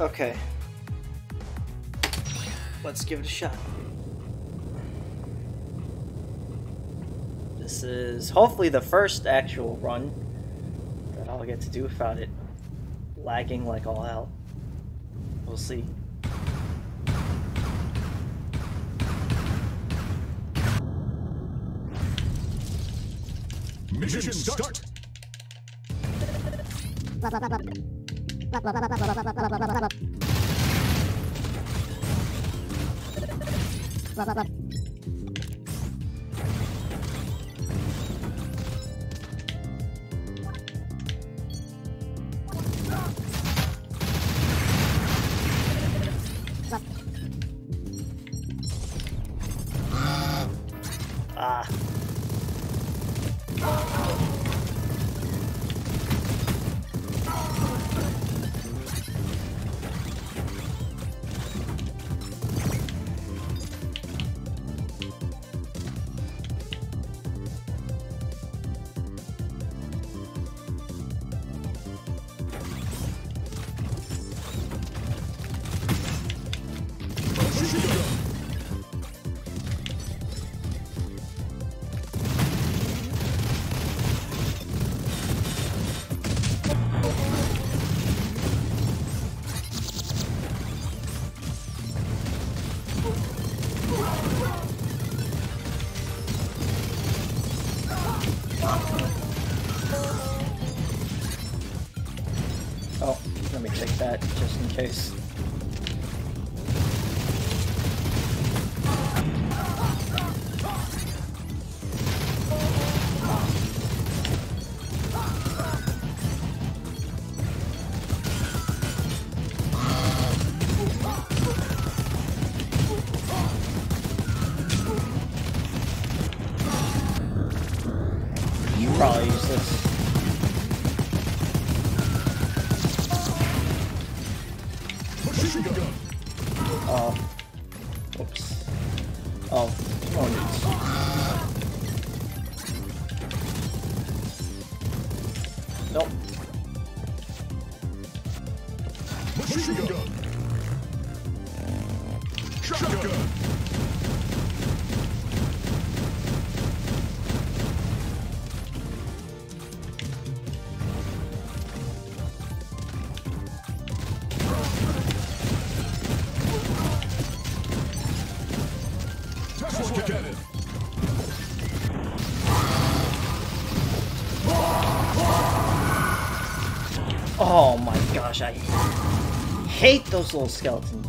Okay. Let's give it a shot. This is hopefully the first actual run that I'll get to do without it lagging like all hell. We'll see. Mission start. Ah. Oh, let me take that just in case. Hate those little skeleton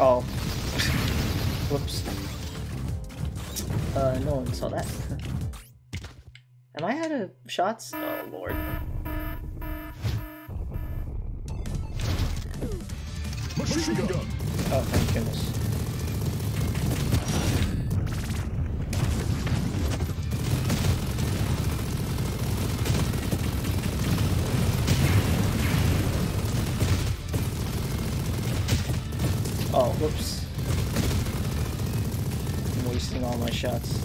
Oh. Whoops. Uh, no one saw that. Am I out of shots? shots.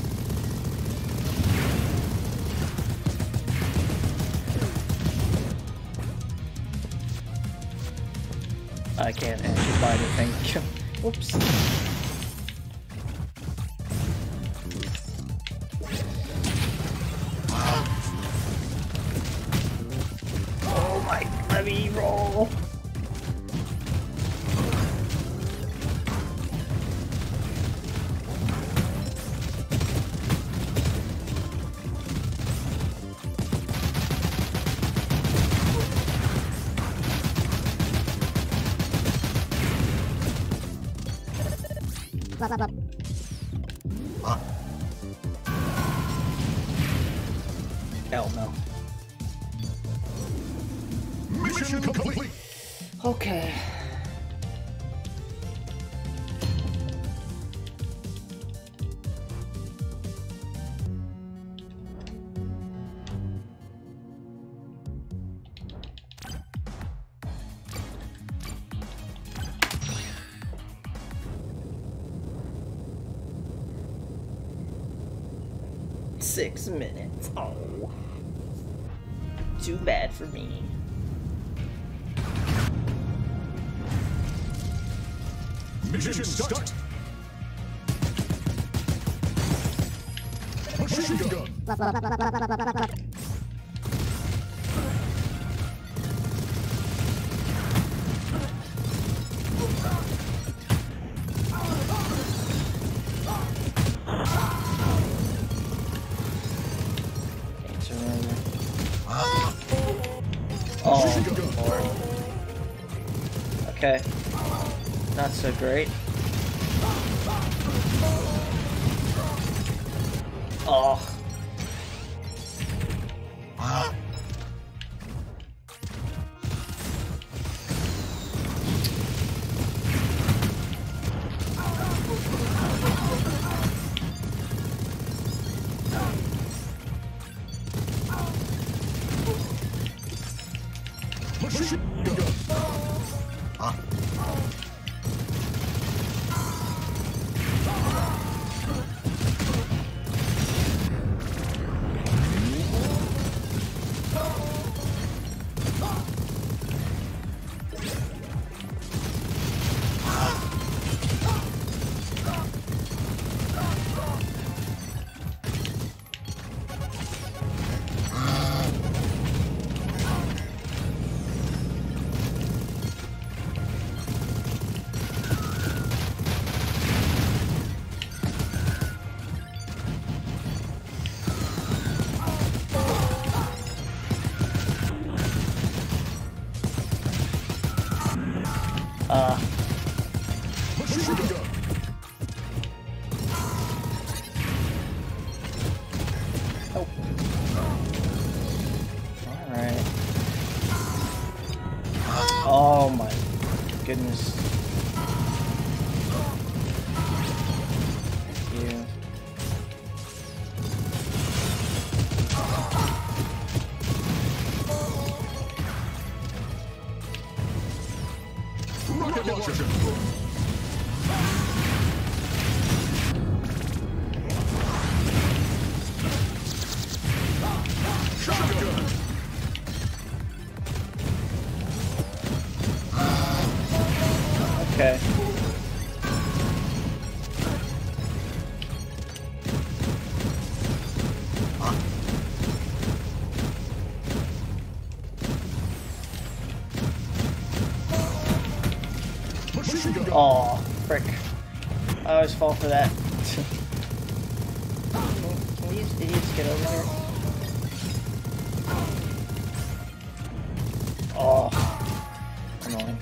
I can't actually buy the thing. Whoops. Too bad for me. Mission start. Machine gun. Okay. Not so great. Oh. Oh, frick. I always fall for that. Can these idiots get over here? Oh. Annoying.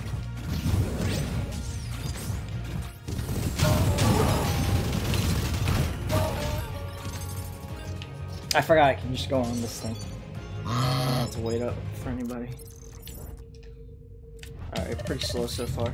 I forgot I can just go on this thing. I don't have to wait up for anybody. Alright, pretty slow so far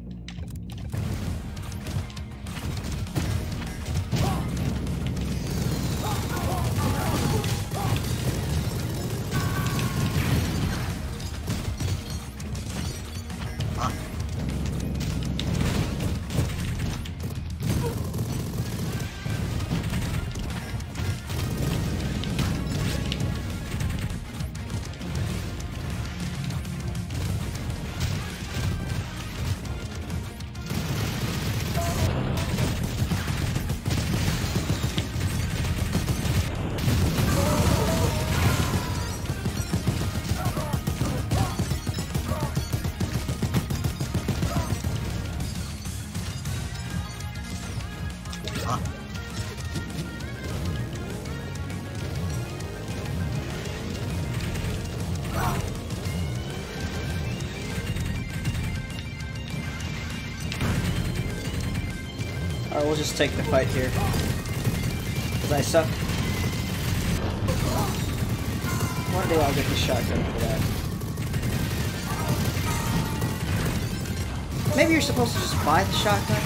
We'll just take the fight here. Cause I suck. One day I'll get the shotgun for that. Maybe you're supposed to just buy the shotgun?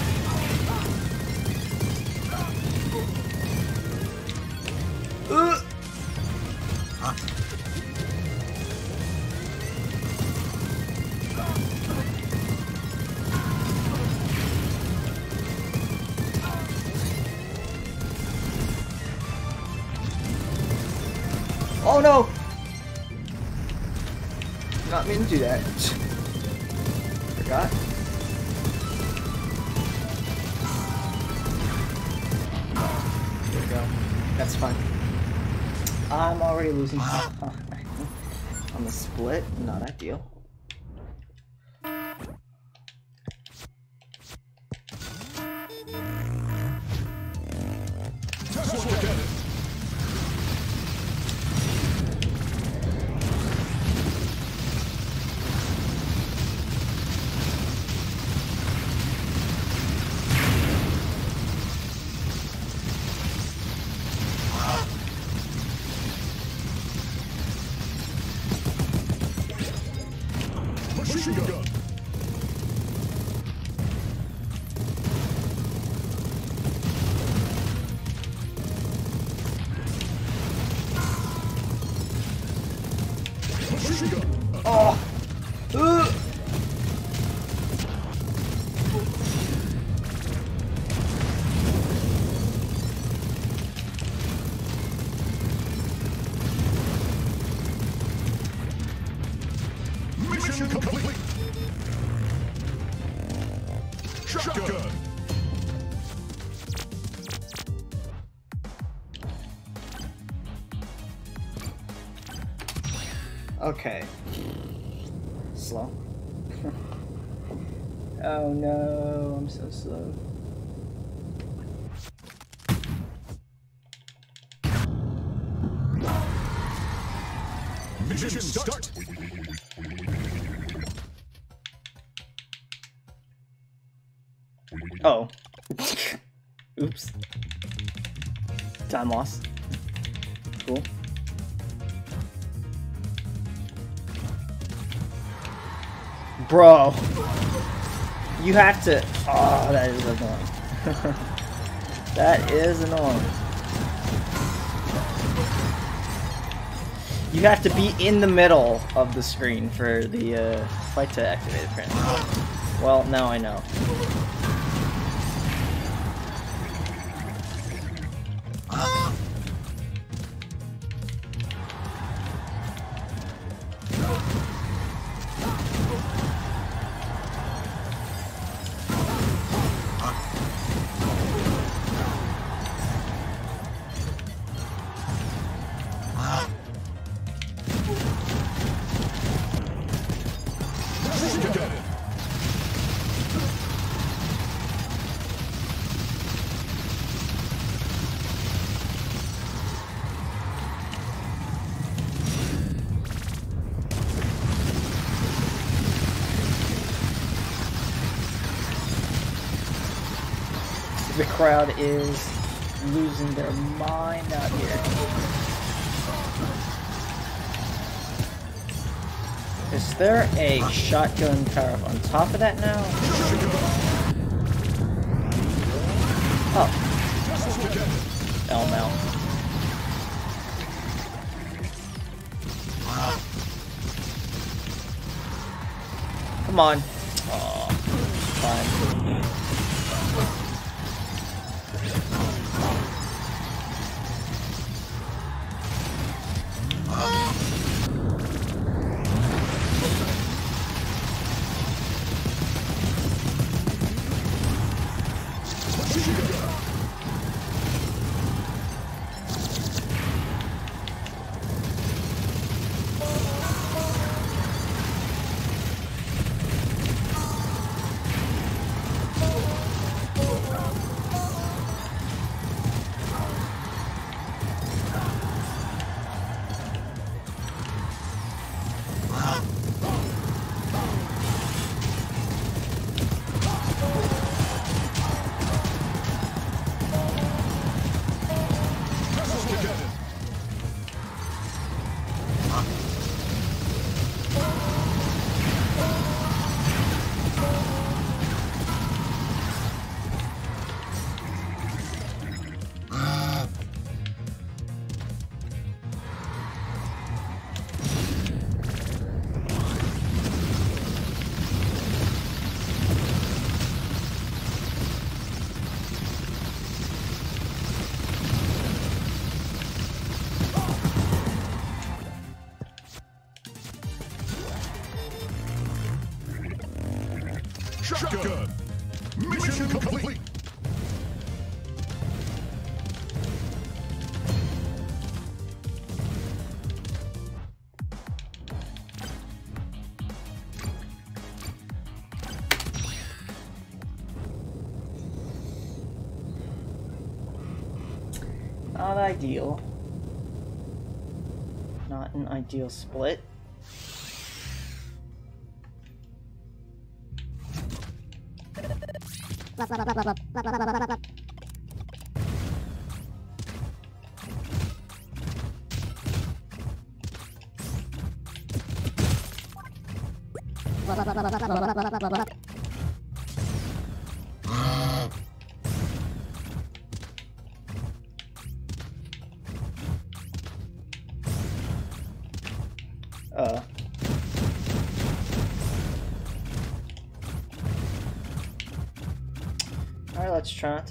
Okay. Slow. oh no, I'm so slow. Mission start. Oh. Oops. Time loss. Bro. You have to. Oh, that is annoying. that is annoying. You have to be in the middle of the screen for the uh, fight to activate, apparently. Well, now I know. Crowd is losing their mind out here. Is there a shotgun power on top of that now? Oh. L. Come on. Ideal. Not an ideal split.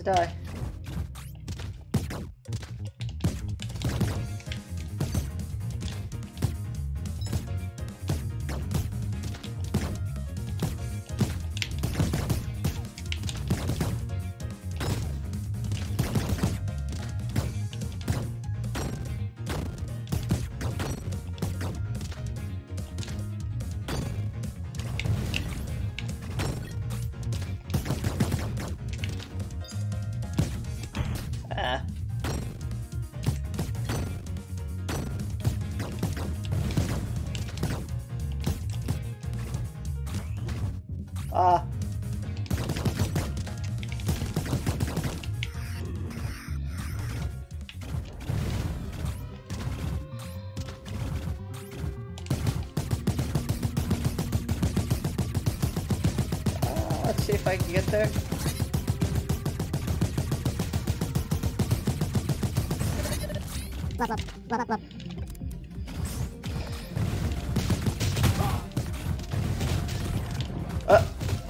Let's get there. Uh,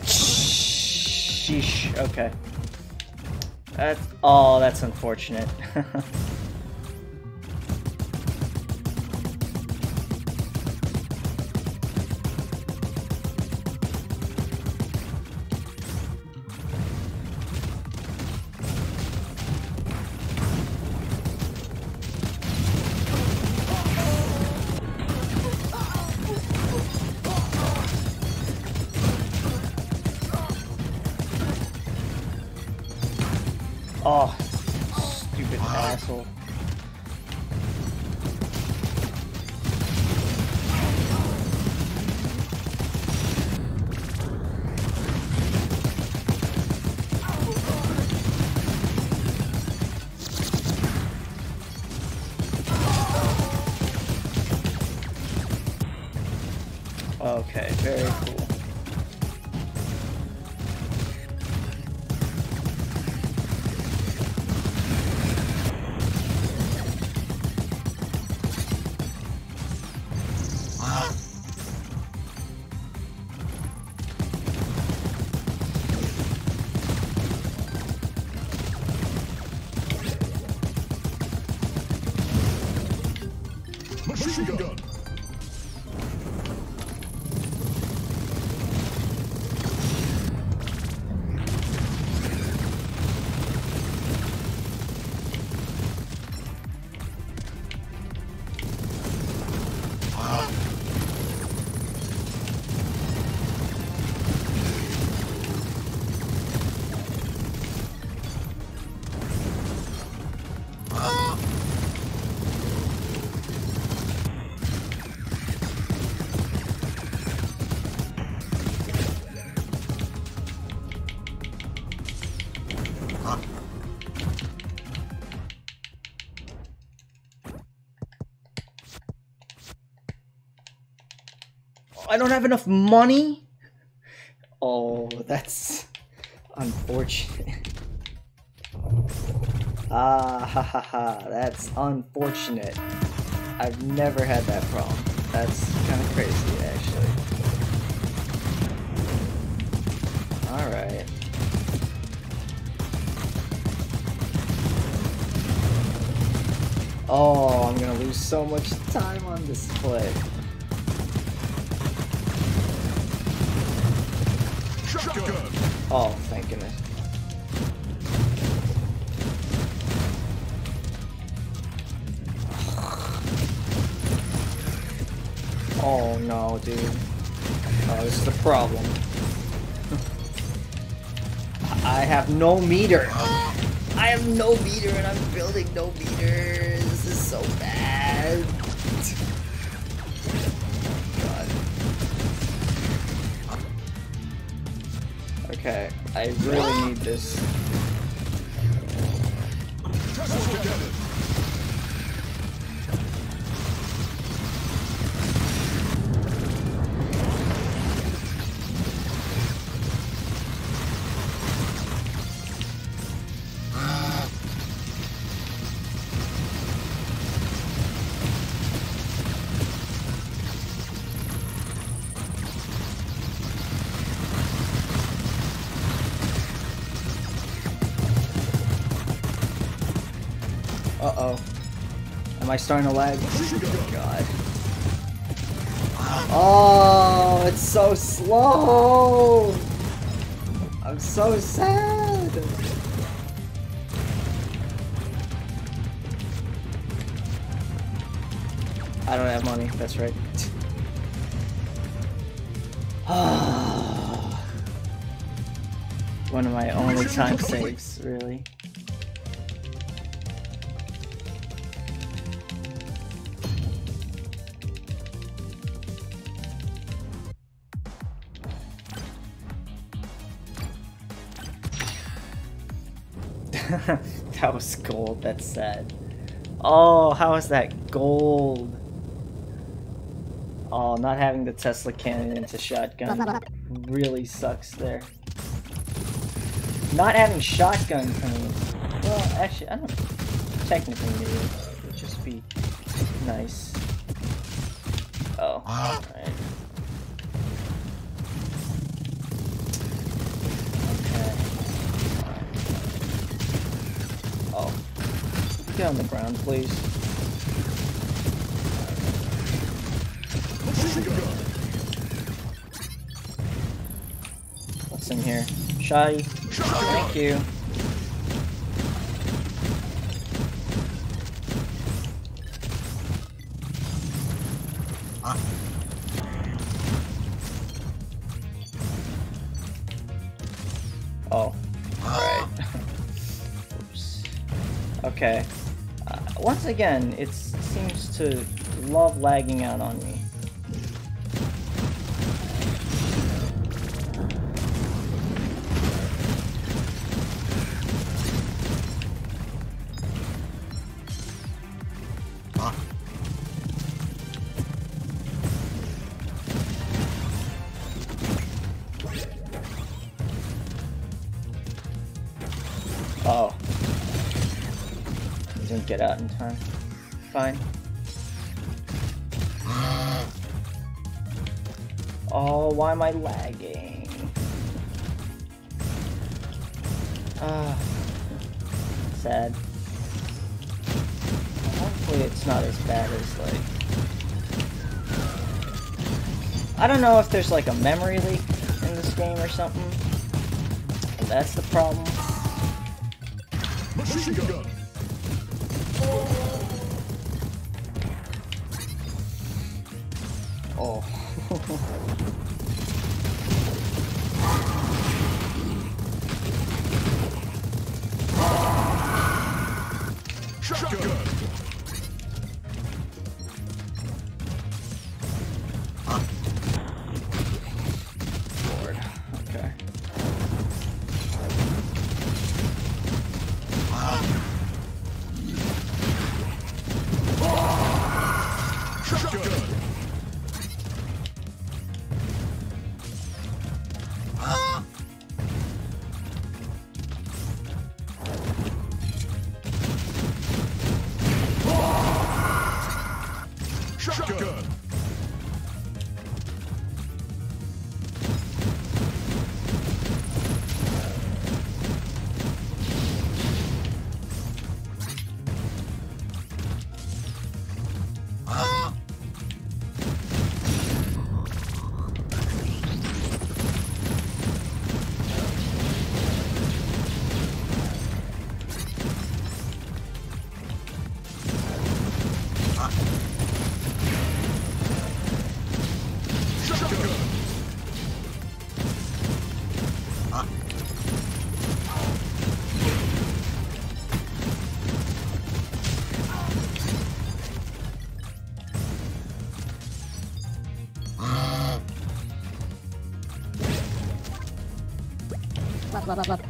sheesh. Okay. That's oh, that's unfortunate. I don't have enough money? Oh, that's unfortunate. Ah, ha ha ha, that's unfortunate. I've never had that problem. That's kind of crazy, actually. Alright. Oh, I'm gonna lose so much time on this play. Oh, thank goodness. Oh no, dude. Oh, this is the problem. I have no meter. I have no meter and I'm building no meter. This is so bad. Okay, I really need this. I starting to lag? Machine. God. Oh, it's so slow. I'm so sad. I don't have money. That's right. One of my only time saves, really. Gold. That's sad. Oh, how is that gold? Oh, not having the Tesla cannon into shotgun really sucks there. Not having shotgun, mean, well, actually, I don't technically maybe it would just be nice. Oh, alright. Okay. Oh. Get on the ground, please. What's in here? Shy. Thank you. Again, it seems to love lagging out on me. Time. Fine. Oh, why am I lagging? Ah. Sad. Hopefully it's not as bad as like... I don't know if there's like a memory leak in this game or something. That's the problem. Oh. Oh,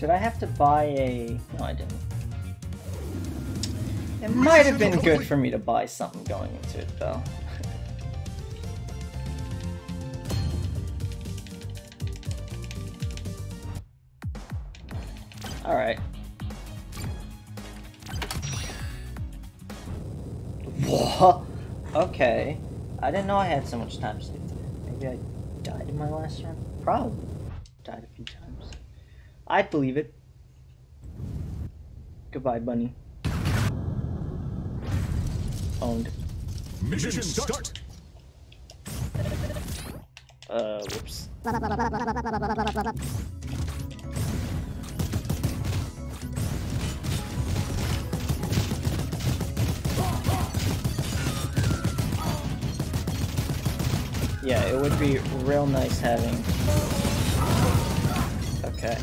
did I have to buy a... No, I didn't. It might have been good for me to buy something going into it, though. Alright. Whoa! Okay. I didn't know I had so much time saved. Maybe I died in my last run? Probably. Died a few times. I'd believe it. Goodbye, bunny. Owned. Mission start. Uh, whoops. Yeah, it would be real nice having. Okay.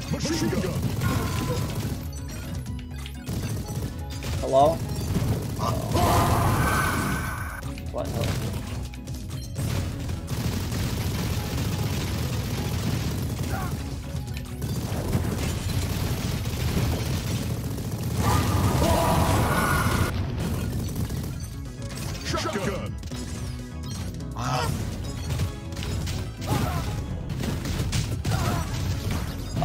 Hello? Oh. What?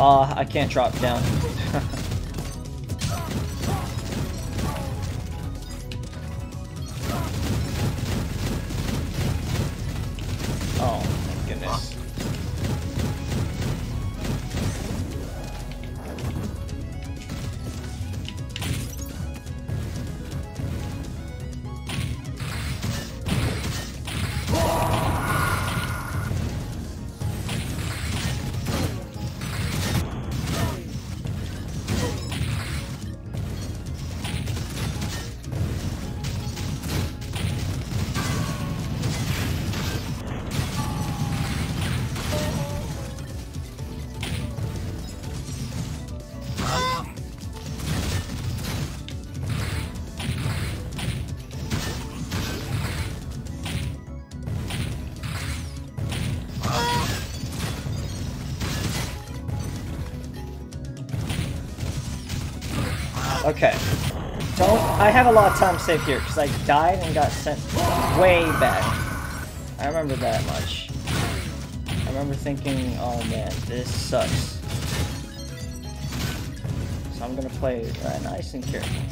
Uh, I can't drop down. Okay. Don't. I have a lot of time saved here because I died and got sent way back. I remember that much. I remember thinking, oh man, this sucks. So I'm gonna play uh, nice and careful.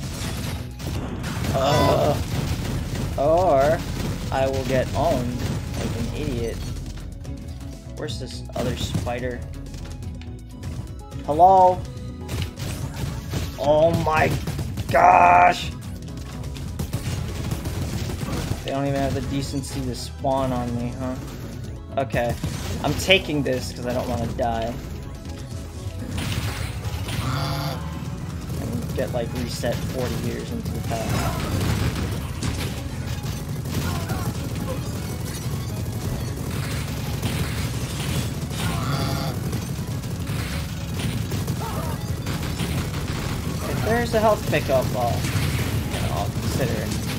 Uh, or I will get owned like an idiot. Where's this other spider? Hello? Oh my gosh! They don't even have the decency to spawn on me, huh? Okay. I'm taking this because I don't want to die. And get like reset 40 years into the past. A health pickup, know, I'll consider it.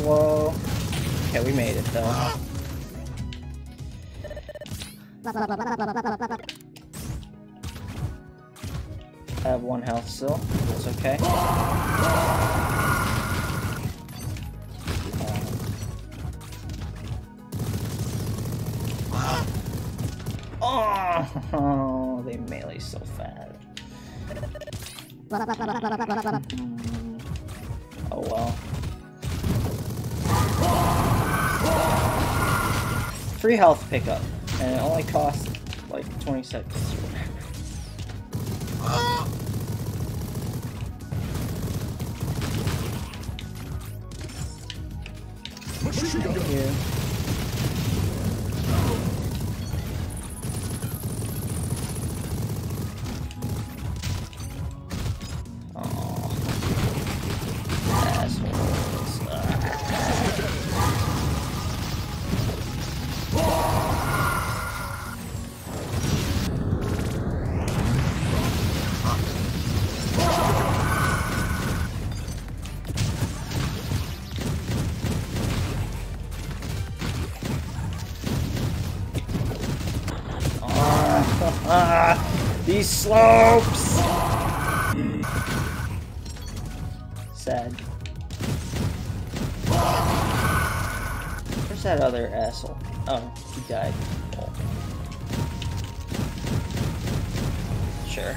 Slow. Okay, we made it though. I have one health still. That's okay. Oh, they melee so fast. Free health pickup, and it only costs like 20 seconds. Slopes! Sad. Where's that other asshole? Oh, he died. Sure.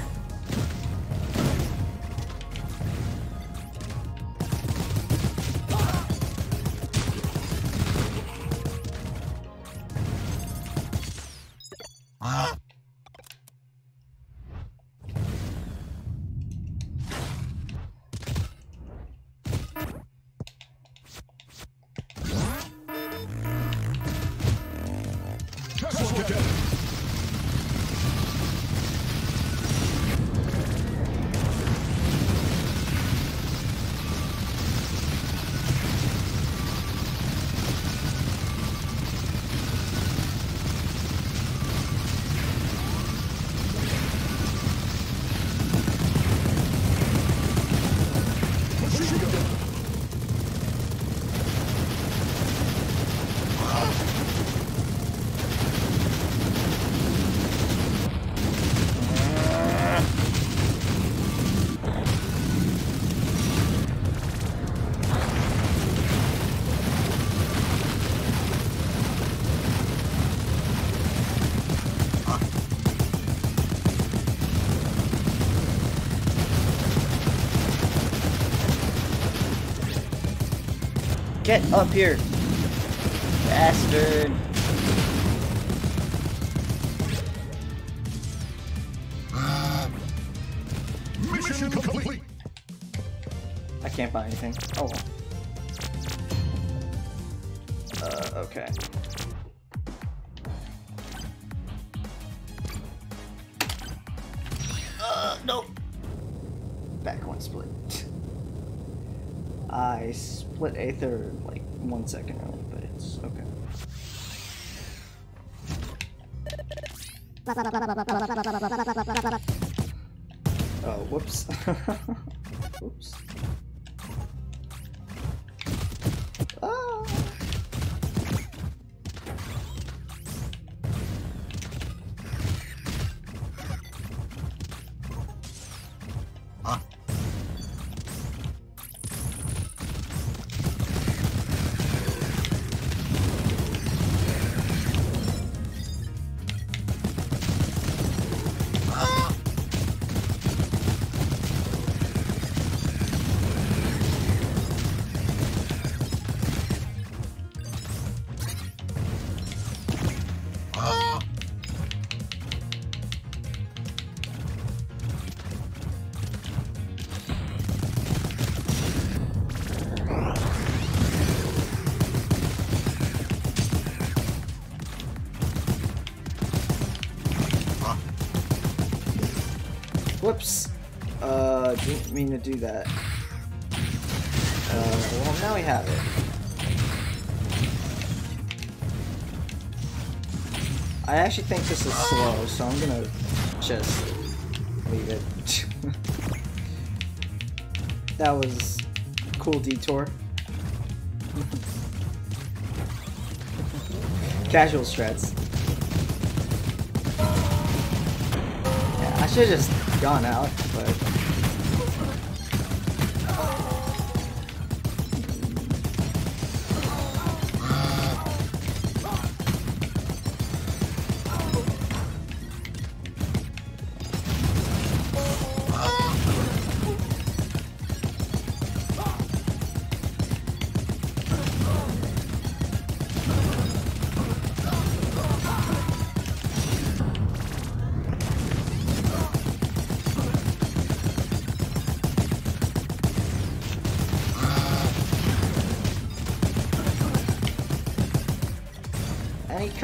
Get up here! Bastard! Mission complete. I can't buy anything. Oh. Uh, okay. Uh, nope. Back one split. I split Aether like one second early, but it's okay. Oh, whoops. whoops. Mean to do that. Uh, well, now we have it. I actually think this is slow, so I'm gonna just leave it. that was cool detour. Casual shreds. Yeah, I should have just gone out, but.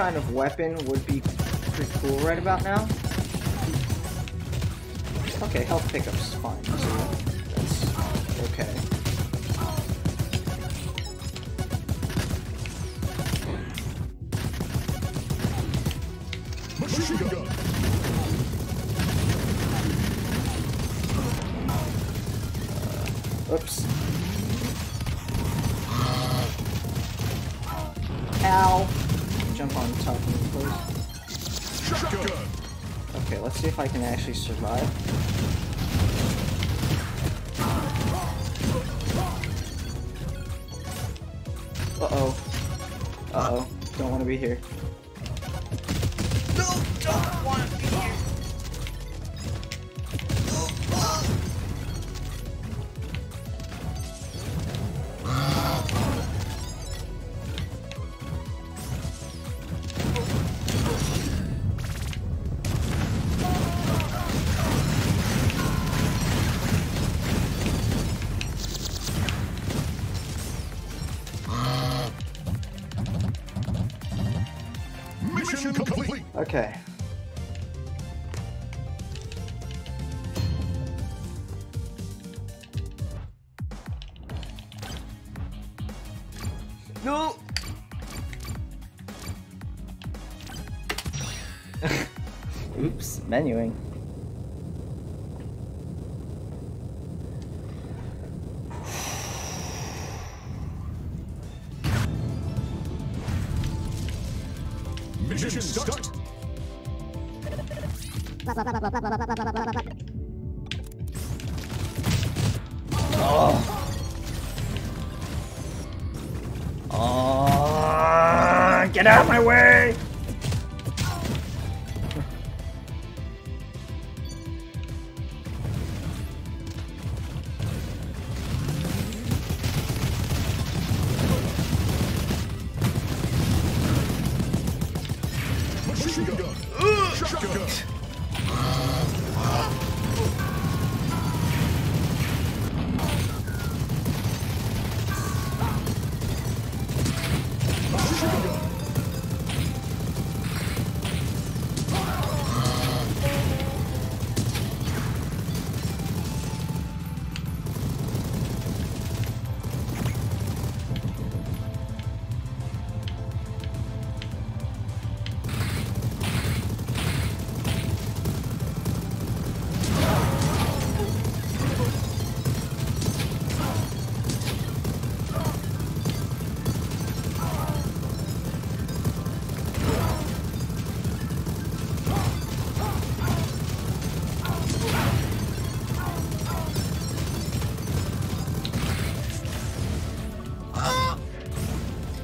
Kind of weapon would be pretty cool right about now. Okay, health pickup's fine. So that's okay. Okay. No. Oops, menuing.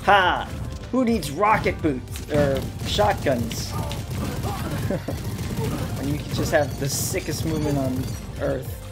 Ha! Who needs rocket boots or shotguns? when you can just have the sickest movement on Earth.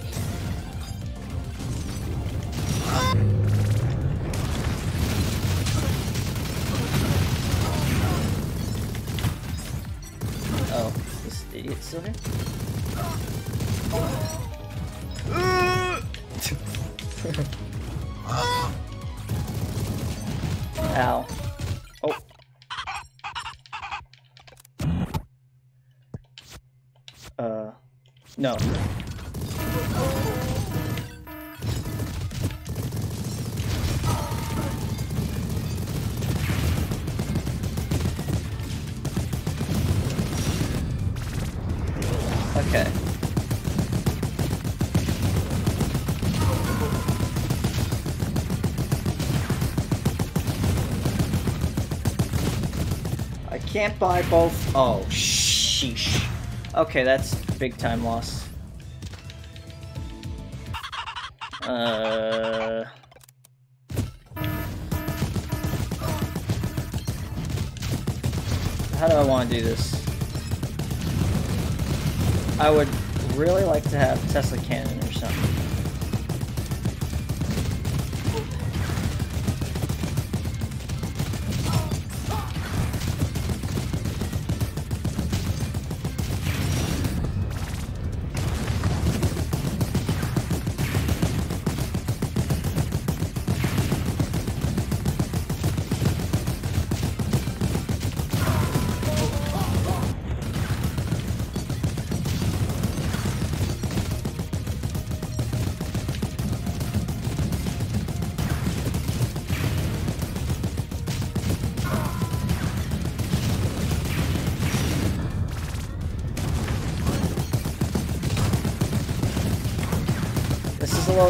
Can't buy both. Oh, sheesh. Okay, that's big time loss. Uh. How do I want to do this? I would really like to have Tesla Cannon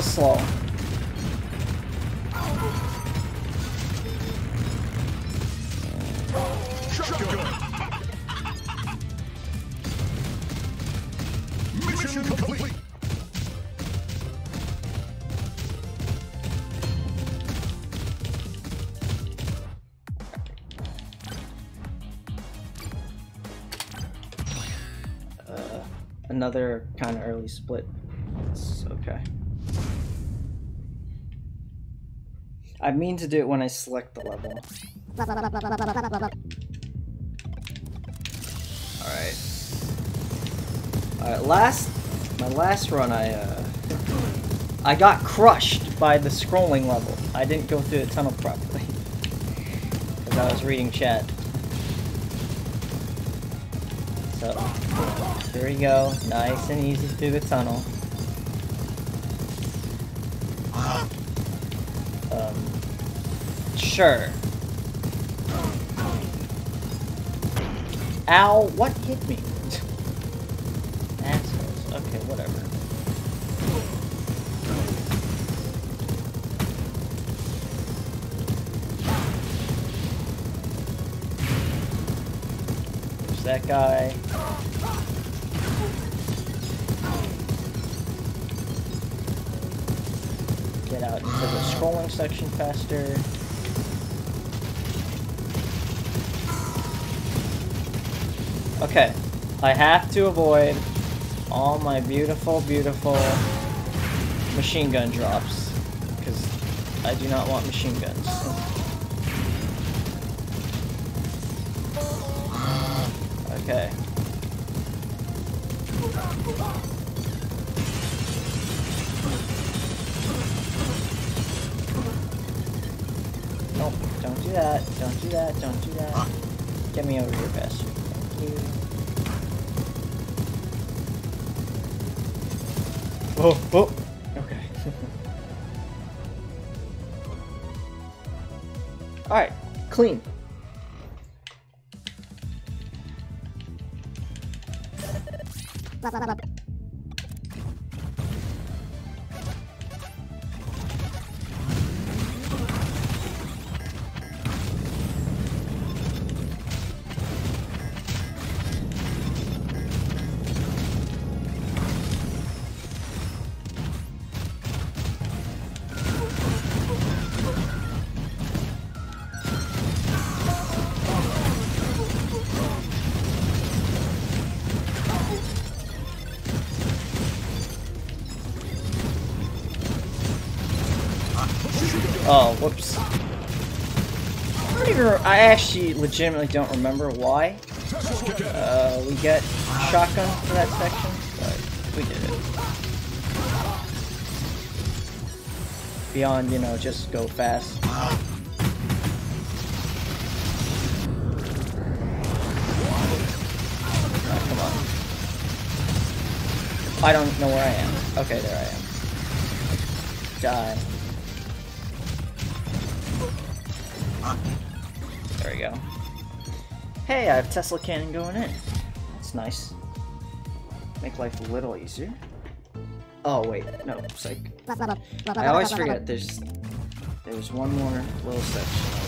slow. Mission complete. Uh, another kind of early split. I mean to do it when I select the level. Alright. Alright, last my last run I uh I got crushed by the scrolling level. I didn't go through the tunnel properly. Because I was reading chat. So here we go. Nice and easy through the tunnel. Um sure. Ow, what hit me? Assholes. Okay, whatever. There's that guy. Out into the scrolling section faster. Okay, I have to avoid all my beautiful, beautiful machine gun drops because I do not want machine guns. Okay. That, don't do that, don't do that. Get me over here, bastard. Thank you. Oh, oh, okay. Alright, clean. Oh, legitimately don't remember why uh, we get shotgun for that section, but we did it. Beyond, you know, just go fast. Oh, come on. I don't know where I am. Okay, there I am. Die. Hey, I have Tesla cannon going in. That's nice. Make life a little easier. Oh wait, no, psych. I always forget there's there's one more little section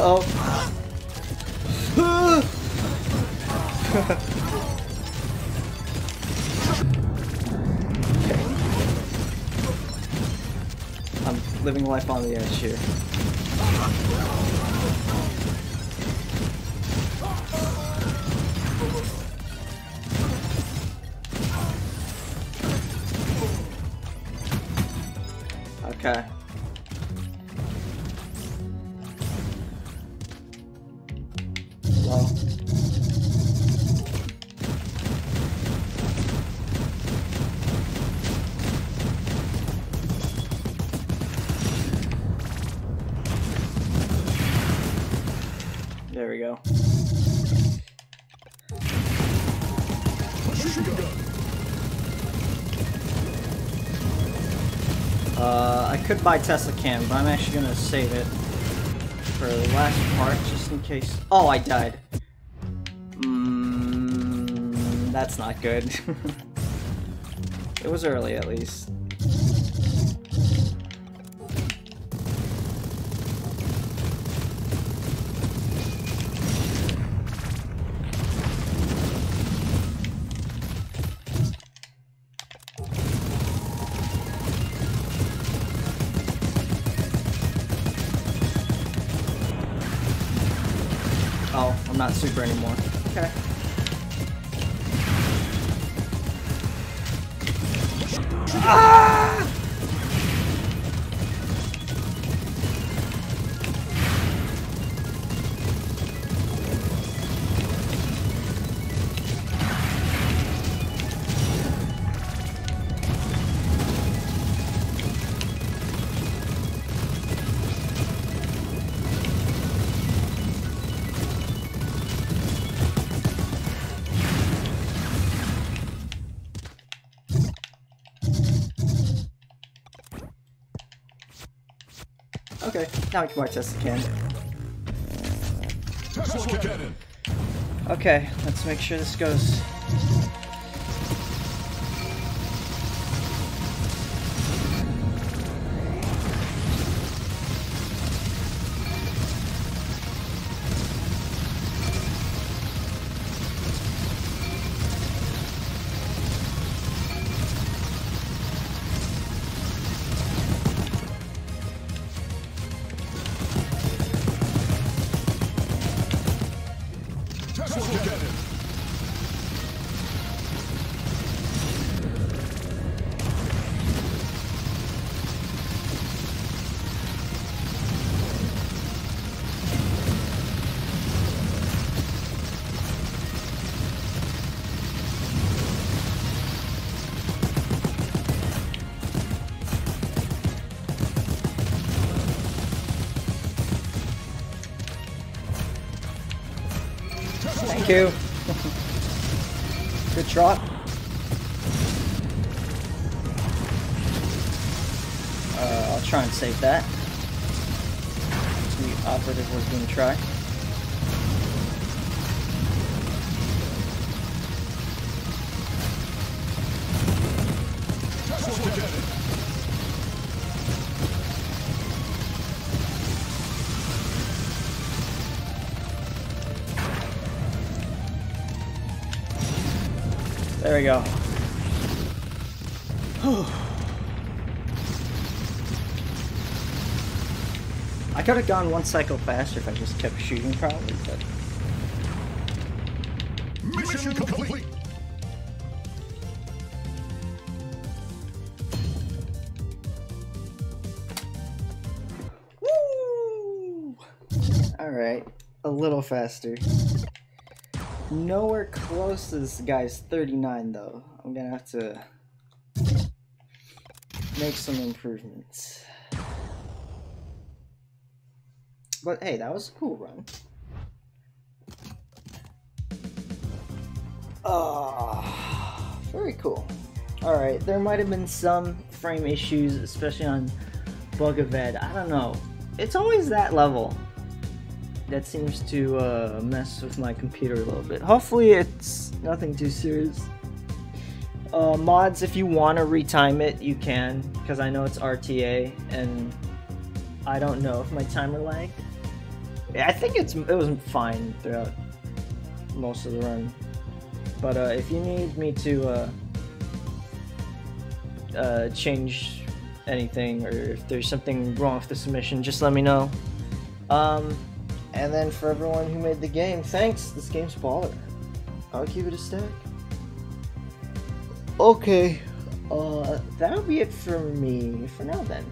uh oh. I'm living life on the edge here. Okay. Well. There we go. Uh, I could buy Tesla Cam, but I'm actually gonna save it for the last part, just in case. Oh, I died. Mm, that's not good. it was early, at least. Super anymore. Okay, now we can Cam. Tesla cannon. Okay, let's make sure this goes. Save that. The operative was to try. There we go. I could have gone one cycle faster if I just kept shooting probably, but Mission complete. Woo! Alright, a little faster. Nowhere close to this guy's 39 though. I'm gonna have to make some improvements. But hey, that was a cool run. Ah, very cool. Alright, there might have been some frame issues, especially on Bug of Ed. I don't know. It's always that level that seems to uh, mess with my computer a little bit. Hopefully, it's nothing too serious. Uh, mods, if you want to retime it, you can, because I know it's RTA, and I don't know if my timer lagged. I think it's it was fine throughout most of the run. But uh, if you need me to uh, uh, change anything, or if there's something wrong with the submission, just let me know. Um, and then for everyone who made the game, thanks. This game's baller. I'll keep it a stack. Okay, uh, that'll be it for me for now then.